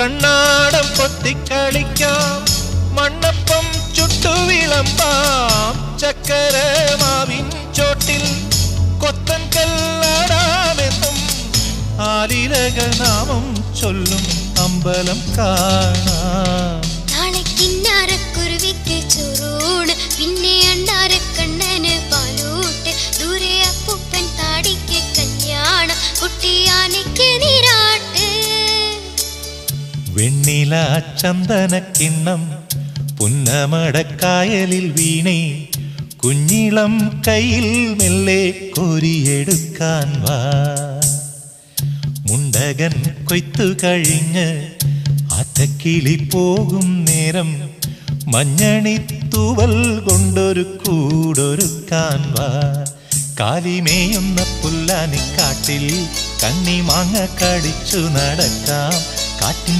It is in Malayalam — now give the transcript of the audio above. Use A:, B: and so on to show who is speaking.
A: കണ്ണാടം പൊത്തിക്കളിക്കാം. മണ്ണപ്പം ചുട്ടുവിളമ്പാം. ചക്കര മാവിൻ ചോട്ടിൽ കൊത്തൻ കല്ലാടാമെന്നും ആലിലകൾ നാമം ചൊല്ലും അമ്പലം കാണാം. വെണ്ണില ചന്ദനക്കിണ്ണം പുന്നമടക്കായലിൽ വീണേ കുഞ്ഞിളം കയ്യിൽ മെല്ലെ കോരിയെടുക്കാൻ വാ. മുണ്ടകൻ കൊയ്ത്തു കഴിഞ്ഞ് ആറ്റക്കിളി പോകും നേരം മഞ്ഞണി തൂവൽ കൊണ്ടൊരു കൂടൊരുക്കാൻ വാ. കാലിമേയുന്ന പുല്ലാനിക്കാട്ടിൽ കണ്ണി മാങ്ങ കടിച്ചു നടക്കാം കാറ്റിൻ